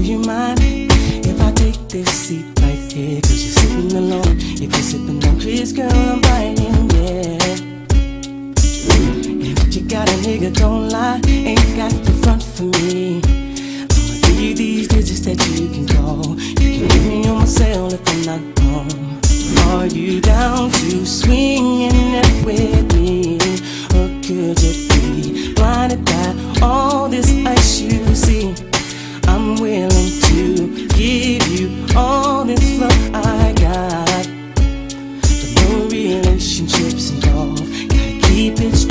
Do you mind if I take this seat right here? Cause you're sitting alone. If you're sipping on Cris, girl, I'm buying yeah. If you got a nigga, don't lie. Ain't got the front for me. I'ma give you these digits that you can call. You can give me on my cell if I'm not home. Are you down to swinging that way? Gotta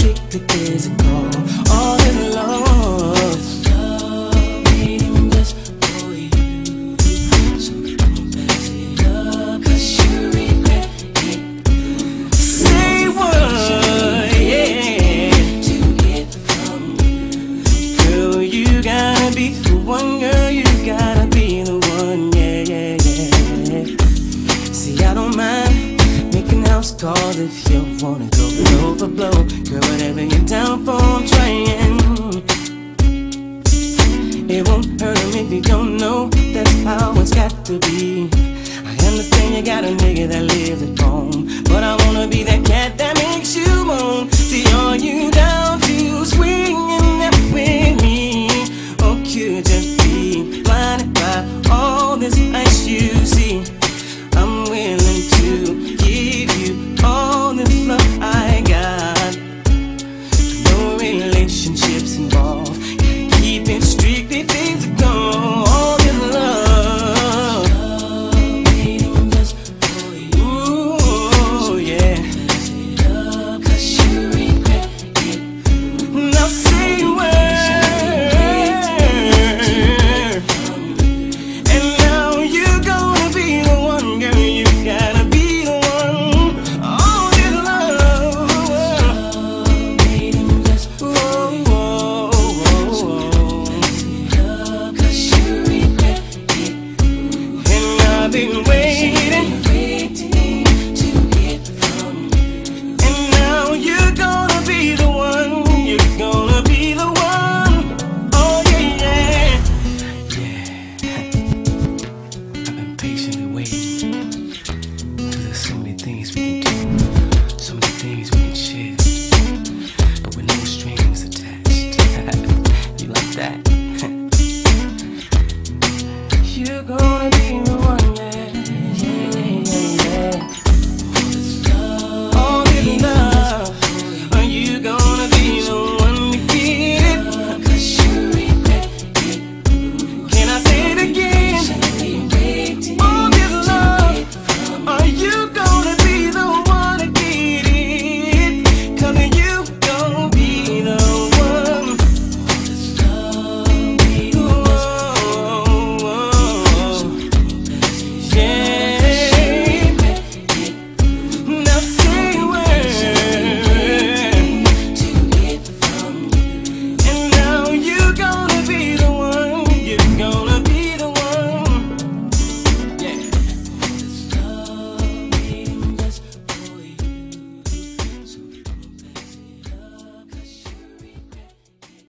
Girl, whatever you're down for, I'm trying. It won't hurt him if you don't know that's how it's got to be. I understand you got a nigga that lives at home, but I wanna be that cat that makes you moan. See all relationships involved been waiting.